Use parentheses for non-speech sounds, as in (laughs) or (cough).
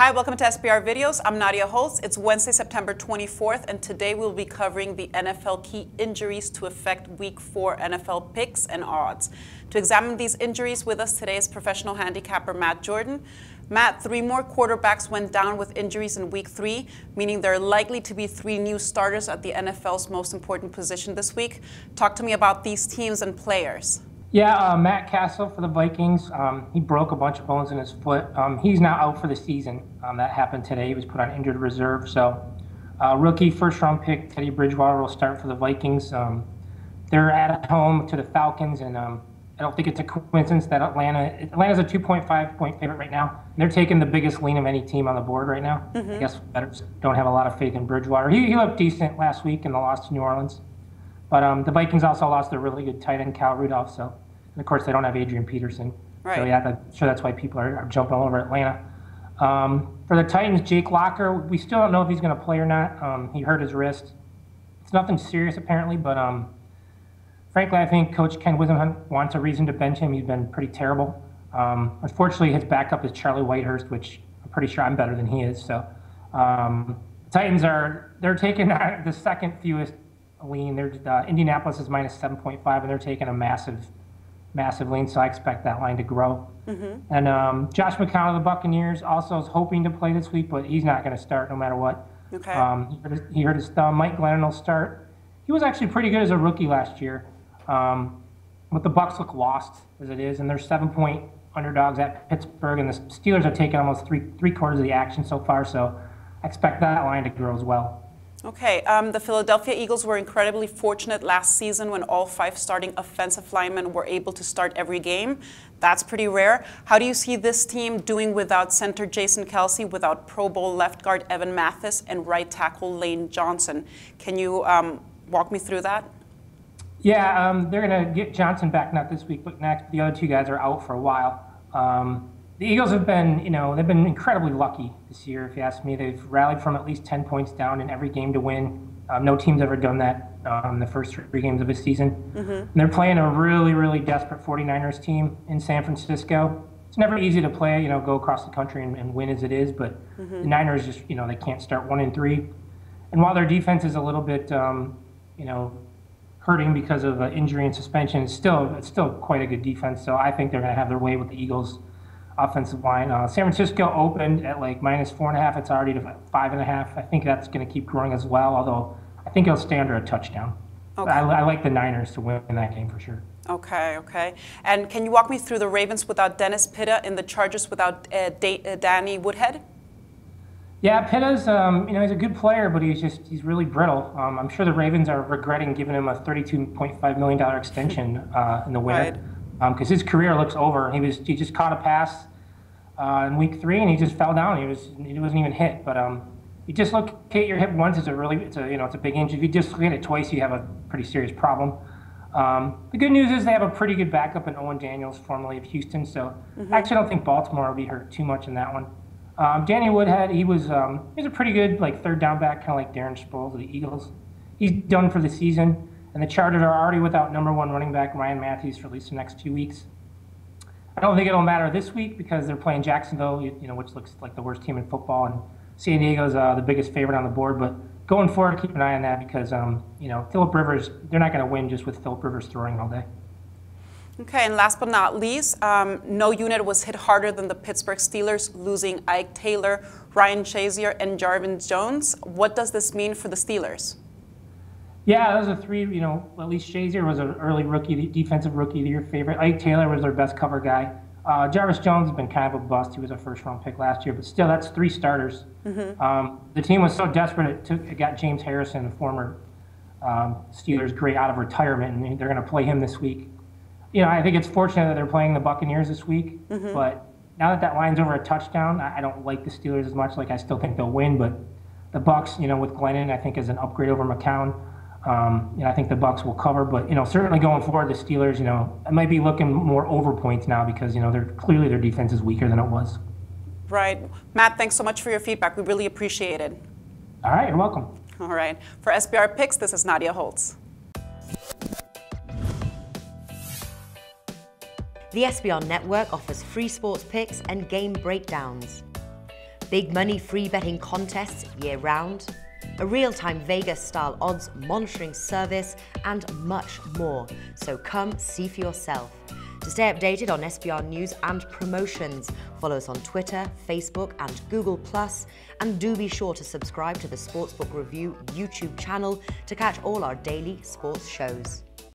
Hi, welcome to SBR Videos. I'm Nadia Holtz. It's Wednesday, September 24th, and today we'll be covering the NFL key injuries to affect Week 4 NFL picks and odds. To examine these injuries with us today is professional handicapper Matt Jordan. Matt, three more quarterbacks went down with injuries in Week 3, meaning there are likely to be three new starters at the NFL's most important position this week. Talk to me about these teams and players. Yeah, uh, Matt Cassel for the Vikings. Um, he broke a bunch of bones in his foot. Um, he's now out for the season. Um, that happened today. He was put on injured reserve. So, uh, rookie first round pick Teddy Bridgewater will start for the Vikings. Um, they're at home to the Falcons, and um, I don't think it's a coincidence that Atlanta Atlanta's a 2.5 point favorite right now. They're taking the biggest lean of any team on the board right now. Mm-hmm. I guess bettors don't have a lot of faith in Bridgewater. He, he looked decent last week in the loss to New Orleans. But um, the Vikings also lost their really good tight end, Kyle Rudolph. So, of course, they don't have Adrian Peterson. Right. So, yeah, I'm sure that's why people are, are jumping all over Atlanta. Um, for the Titans, Jake Locker, we still don't know if he's going to play or not. Um, he hurt his wrist. It's nothing serious, apparently, but um, frankly, I think Coach Ken Whisenhunt wants a reason to bench him. He's been pretty terrible. Um, unfortunately, his backup is Charlie Whitehurst, which I'm pretty sure I'm better than he is. So, um, Titans are they're taking (laughs) the second fewest lean. They're, uh, Indianapolis is minus 7.5, and they're taking a massive, massive lean. So I expect that line to grow. Mm-hmm. And um, Josh McCown of the Buccaneers also is hoping to play this week, but he's not going to start no matter what. Okay. Um, he, hurt his, he, hurt his, thumb. Mike Glennon will start. He was actually pretty good as a rookie last year. Um, but the Bucs look lost as it is, and they're seven-point underdogs at Pittsburgh, and the Steelers have taken almost three three quarters of the action so far. So I expect that line to grow as well. Okay, um, the Philadelphia Eagles were incredibly fortunate last season when all five starting offensive linemen were able to start every game. That's pretty rare. How do you see this team doing without center Jason Kelce, without Pro Bowl left guard Evan Mathis, and right tackle Lane Johnson? Can you um, walk me through that? Yeah, um, they're going to get Johnson back not this week, but next. The other two guys are out for a while. Um, the Eagles have been, you know, they've been incredibly lucky this year. If you ask me, they've rallied from at least 10 points down in every game to win. Um, no team's ever done that um, the first three games of a season. Mm-hmm. And they're playing a really, really desperate 49ers team in San Francisco. It's never easy to play, you know, go across the country and, and win as it is, but mm-hmm. the Niners just, you know, they can't start one and three. And while their defense is a little bit, um, you know, hurting because of uh, injury and suspension, it's still it's still quite a good defense. So I think they're going to have their way with the Eagles offensive line. Uh, San Francisco opened at like minus four and a half. It's already to five and a half. I think that's going to keep growing as well, although I think it'll stay under a touchdown. Okay. I, I, like the Niners to win that game for sure. Okay, okay. And can you walk me through the Ravens without Dennis Pitta and the Chargers without uh, uh, Danny Woodhead? Yeah, Pitta's, um, you know, he's a good player, but he's just, he's really brittle. Um, I'm sure the Ravens are regretting giving him a $32.5 million extension uh, in the winter. Because right. um, his career looks over. He was, he just caught a pass uh, in week three, and he just fell down. He was he wasn't even hit. But um, you just look at your hip once, it's a really it's a you know it's a big injury. If you just look it twice, you have a pretty serious problem. Um, the good news is they have a pretty good backup in Owen Daniels, formerly of Houston. So mm-hmm. actually, I don't think Baltimore will be hurt too much in that one. Um, Danny Woodhead, he was um, he was a pretty good like third down back, kind of like Darren Sproles of the Eagles. He's done for the season, and the Chargers are already without number one running back Ryan Mathews for at least the next two weeks. I don't think it'll matter this week because they're playing Jacksonville, you, know, which looks like the worst team in football, and San Diego's uh, the biggest favorite on the board. But going forward, keep an eye on that because um, you know Philip Rivers, they're not going to win just with Philip Rivers throwing all day. Okay, and last but not least, um, no unit was hit harder than the Pittsburgh Steelers, losing Ike Taylor, Ryan Shazier, and Jarvis Jones. What does this mean for the Steelers? Yeah, those are three. You know, at least Shazier was an early rookie, defensive rookie of the year favorite. Ike Taylor was their best cover guy. Uh, Jarvis Jones has been kind of a bust. He was a first round pick last year, but still, that's three starters. Mm-hmm. Um, the team was so desperate it, took, it got James Harrison, the former um, Steelers great, out of retirement, and they're going to play him this week. You know, I think it's fortunate that they're playing the Buccaneers this week, mm-hmm. but now that that line's over a touchdown, I, I don't like the Steelers as much. Like I still think they'll win, but the Bucs, you know, with Glennon, I think is an upgrade over McCown. Um, you know, I think the Bucs will cover, but you know, certainly going forward, the Steelers, you know, it might be looking more over points now because you know they're clearly their defense is weaker than it was. Right, Matt. Thanks so much for your feedback. We really appreciate it. All right, you're welcome. All right, for SBR Picks, this is Nadia Holtz. The SBR network offers free sports picks and game breakdowns. big money free betting contests year round, a real-time Vegas-style odds monitoring service, and much more. So come see for yourself. To stay updated on SBR news and promotions, follow us on Twitter, Facebook, and Google+, and do be sure to subscribe to the Sportsbook Review YouTube channel to catch all our daily sports shows.